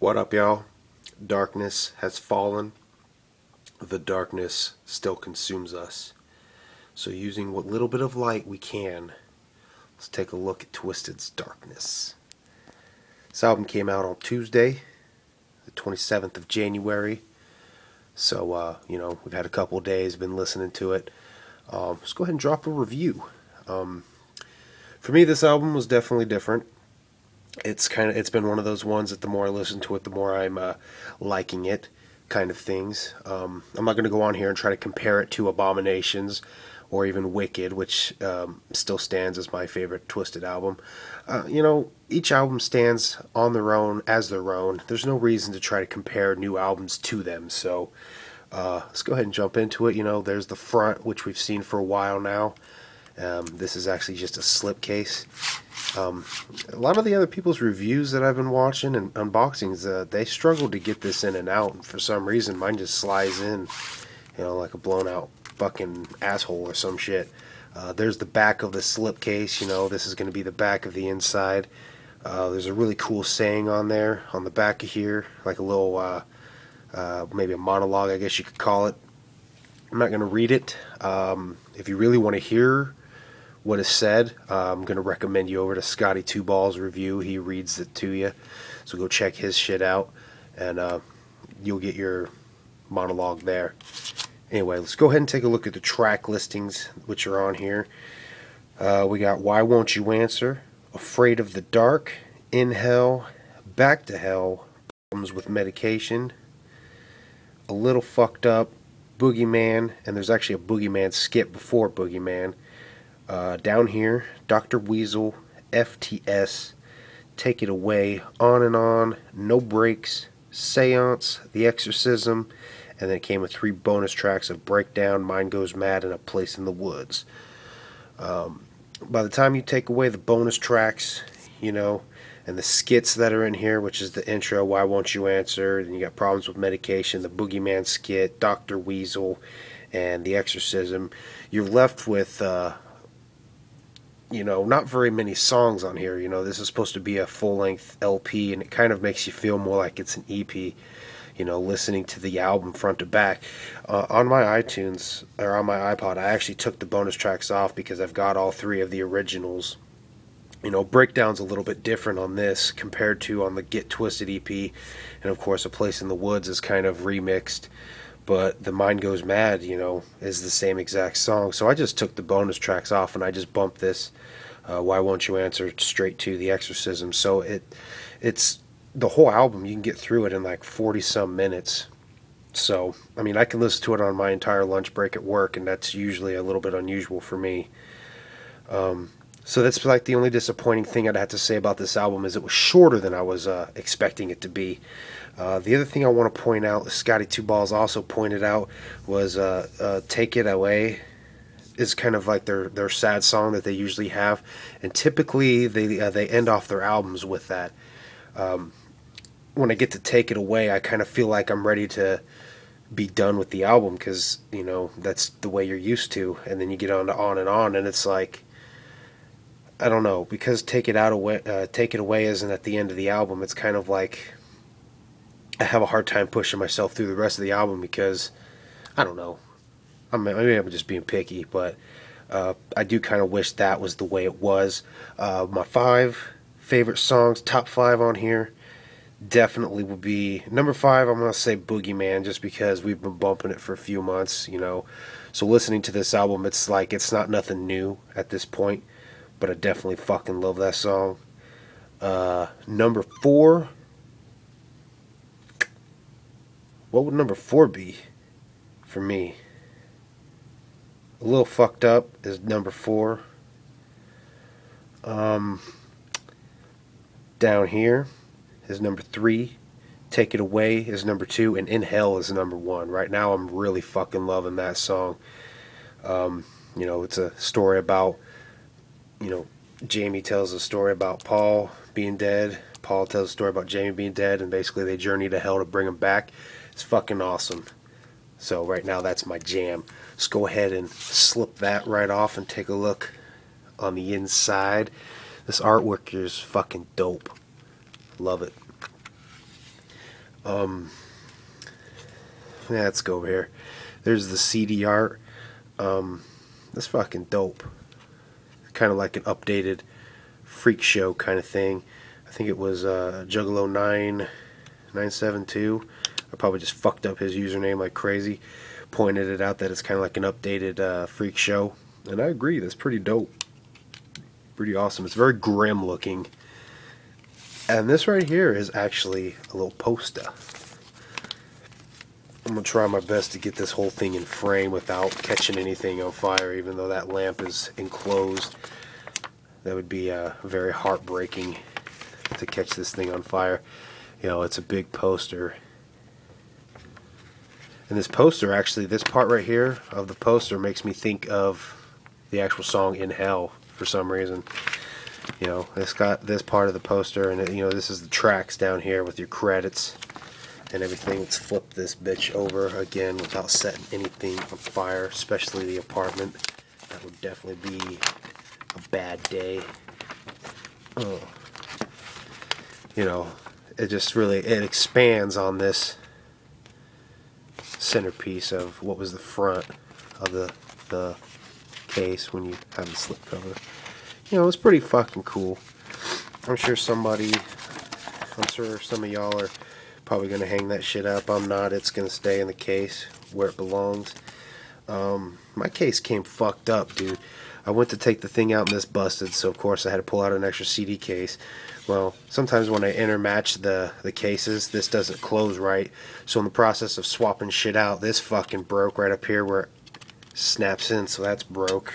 What up, y'all? Darkness has fallen. The darkness still consumes us. So, using what little bit of light we can, let's take a look at Twiztid's Darkness. This album came out on Tuesday, the 27th of January. So, uh, you know, we've had a couple days, been listening to it. Um, let's go ahead and drop a review. Um, for me, this album was definitely different it's kind of it's been one of those ones that the more I listen to it, the more I'm uh, liking it, kind of things. Um, I'm not going to go on here and try to compare it to Abominationz or even Wicked, which um, still stands as my favorite Twiztid album. Uh, you know, each album stands on their own as their own. There's no reason to try to compare new albums to them. So uh, let's go ahead and jump into it. You know, there's the front, which we've seen for a while now. Um, this is actually just a slipcase. Um, a lot of the other people's reviews that I've been watching and unboxings, uh, they struggle to get this in and out. And for some reason, mine just slides in, you know, like a blown out fucking asshole or some shit. Uh, there's the back of the slipcase. You know, this is going to be the back of the inside. Uh, there's a really cool saying on there on the back of here, like a little, uh, uh, maybe a monologue, I guess you could call it. I'm not going to read it. Um, if you really want to hear what is said. Uh, I'm going to recommend you over to Scotty 2 Ballz review. He reads it to you. So go check his shit out and uh, you'll get your monologue there. Anyway, let's go ahead and take a look at the track listings which are on here. Uh, we got Why Won't You Answer, Afraid of the Dark, In Hell, Back to Hell, Problems with Medication, A Little Fucked Up, Boogeyman, and there's actually a Boogeyman skip before Boogeyman. Uh, down here, Dr. Weasel, FTS, Take It Away, On and On, No Breaks, Seance, The Exorcism, and then it came with three bonus tracks of Breakdown, Mind Goes Mad, and A Place in the Woods. Um, by the time you take away the bonus tracks, you know, and the skits that are in here, which is the intro, Why Won't You Answer, and you got Problems with Medication, the Boogeyman skit, Dr. Weasel, and The Exorcism, you're left with uh, you know, not very many songs on here. You know, this is supposed to be a full length LP, and it kind of makes you feel more like it's an EP. You know, listening to the album front to back. Uh, on my iTunes or on my iPod, I actually took the bonus tracks off because I've got all three of the originals. You know, breakdown's a little bit different on this compared to on the Get Twiztid EP, and of course, A Place in the Woods is kind of remixed but the mind goes mad you know is the same exact song. So i just took the bonus tracks off and i just bumped this uh, why won't you answer straight to the exorcism. So it it's the whole album you can get through it in like 40 some minutes. So i mean i can listen to it on my entire lunch break at work and that's usually a little bit unusual for me. Um, so that's like the only disappointing thing I'd have to say about this album is it was shorter than I was uh, expecting it to be. Uh, the other thing I want to point out, Scotty 2 Ballz also pointed out, was uh, uh, "Take It Away" is kind of like their their sad song that they usually have, and typically they uh, they end off their albums with that. Um, when I get to "Take It Away," I kind of feel like I'm ready to be done with the album because you know that's the way you're used to, and then you get on to on and on, and it's like I don't know because take it out away, uh, take it away isn't at the end of the album. It's kind of like I have a hard time pushing myself through the rest of the album because I don't know. I'm maybe I'm just being picky, but uh, I do kind of wish that was the way it was. Uh, my five favorite songs, top five on here, definitely would be number five. I'm gonna say Boogeyman just because we've been bumping it for a few months, you know. So listening to this album, it's like it's not nothing new at this point but I definitely fucking love that song. Uh, number four. What would number four be for me? A little fucked up is number four. Um, down here is number three. Take It Away is number two, and In Hell is number one. Right now, I'm really fucking loving that song. Um, you know, it's a story about you know, Jamie tells a story about Paul being dead. Paul tells a story about Jamie being dead, and basically they journey to hell to bring him back. It's fucking awesome. So right now that's my jam. Let's go ahead and slip that right off and take a look on the inside. This artwork is fucking dope. Love it. Um, yeah, let's go over here. There's the CD art. Um, that's fucking dope. Kind of like an updated freak show kind of thing. I think it was uh, Juggalo nine nine seven two. I probably just fucked up his username like crazy. Pointed it out that it's kind of like an updated uh, freak show, and I agree. That's pretty dope. Pretty awesome. It's very grim looking. And this right here is actually a little poster. I'm to try my best to get this whole thing in frame without catching anything on fire, even though that lamp is enclosed. That would be uh, very heartbreaking to catch this thing on fire. You know, it's a big poster. And this poster, actually, this part right here of the poster makes me think of the actual song In Hell for some reason. You know, it's got this part of the poster, and it, you know, this is the tracks down here with your credits and everything. Let's flip this bitch over again without setting anything on fire, especially the apartment. That would definitely be a bad day. Oh. You know, it just really it expands on this centerpiece of what was the front of the the case when you have the slipcover. You know, it's pretty fucking cool. I'm sure somebody, I'm sure some of y'all are probably going to hang that shit up. I'm not. It's going to stay in the case where it belongs. Um, my case came fucked up, dude. I went to take the thing out and this busted, so of course I had to pull out an extra CD case. Well, sometimes when I intermatch the, the cases, this doesn't close right. So in the process of swapping shit out, this fucking broke right up here where it snaps in, so that's broke.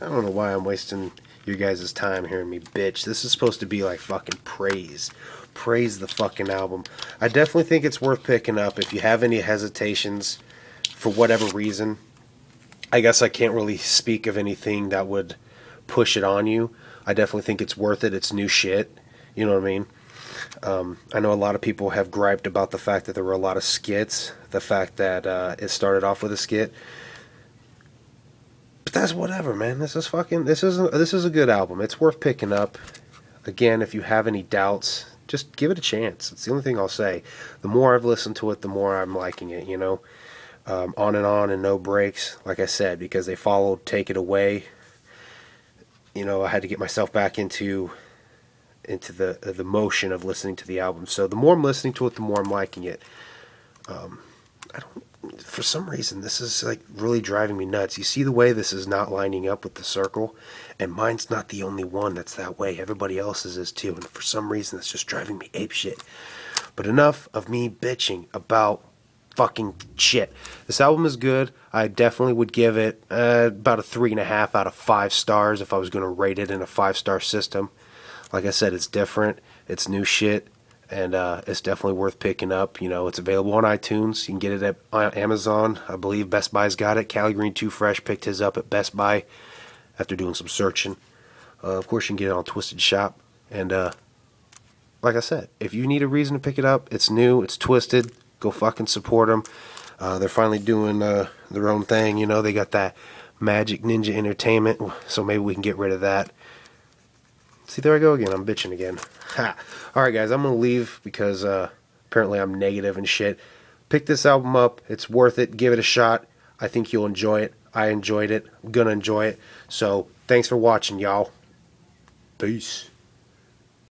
I don't know why I'm wasting your guys' time hearing me bitch. This is supposed to be like fucking praise. Praise the fucking album. I definitely think it's worth picking up if you have any hesitations for whatever reason. I guess I can't really speak of anything that would push it on you. I definitely think it's worth it. It's new shit. You know what I mean? Um, I know a lot of people have griped about the fact that there were a lot of skits, the fact that uh, it started off with a skit. But that's whatever, man. This is fucking. This is a, this is a good album. It's worth picking up. Again, if you have any doubts, just give it a chance. It's the only thing I'll say. The more I've listened to it, the more I'm liking it. You know, um, on and on and no breaks. Like I said, because they followed "Take It Away." You know, I had to get myself back into into the the motion of listening to the album. So the more I'm listening to it, the more I'm liking it. Um, I don't. For some reason, this is like really driving me nuts. You see the way this is not lining up with the circle, and mine's not the only one that's that way. Everybody else's is too, and for some reason, it's just driving me ape shit. But enough of me bitching about fucking shit. This album is good. I definitely would give it uh, about a three and a half out of five stars if I was going to rate it in a five star system. Like I said, it's different. It's new shit, and uh, it's definitely worth picking up. You know, it's available on iTunes. You can get it at Amazon. I believe Best Buy's got it. Cali Green Too Fresh picked his up at Best Buy after doing some searching. Uh, of course, you can get it on Twiztid Shop. And uh, like I said, if you need a reason to pick it up, it's new, it's Twiztid. Go fucking support them. Uh, they're finally doing uh, their own thing. You know, they got that Majik Ninja Entertainment, so maybe we can get rid of that. See, there I go again. I'm bitching again. Ha. All right, guys, I'm gonna leave because uh, apparently I'm negative and shit. Pick this album up. It's worth it. Give it a shot. I think you'll enjoy it. I enjoyed it. I'm gonna enjoy it. So, thanks for watching, y'all. Peace.